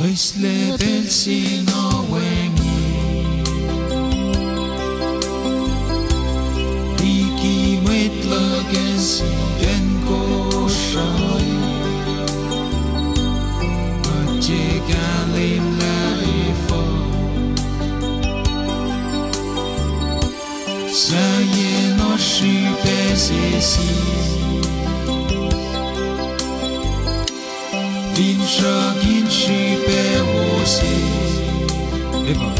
Myślę pensji nołem Iki myślę gęsi galim Din shagin shi Eva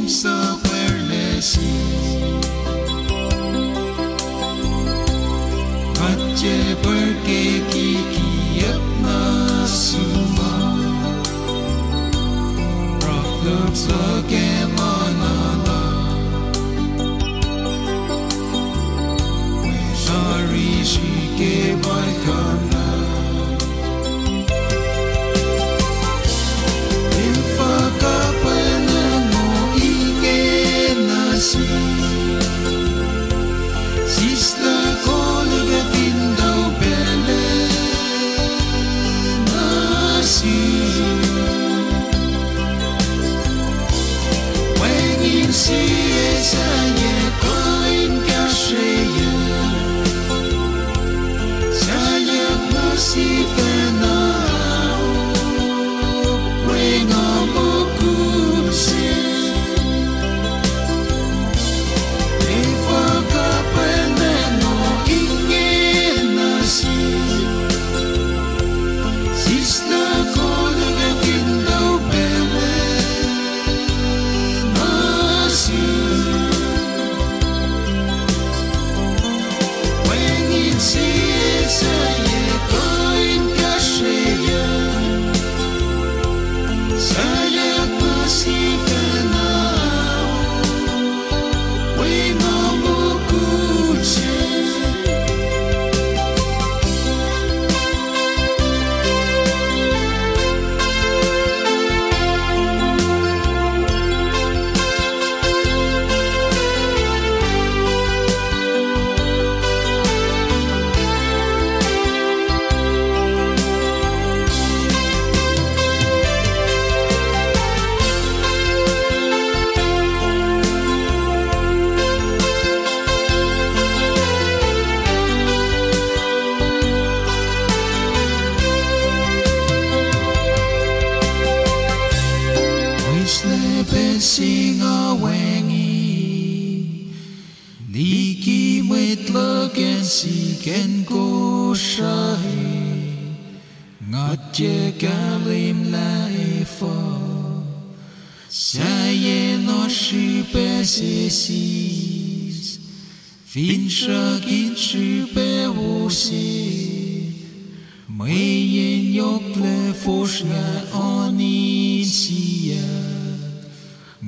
kom sa perlesi Atje perke kiki na. Suma looks again manala Shari shike Pensing a wangi Niki met lagen si ken go shahi Ngat je galim la e fa Saye no shi pe se sis Fin shagin shi pe wo si Mây yên nhóc lệ phố nga oni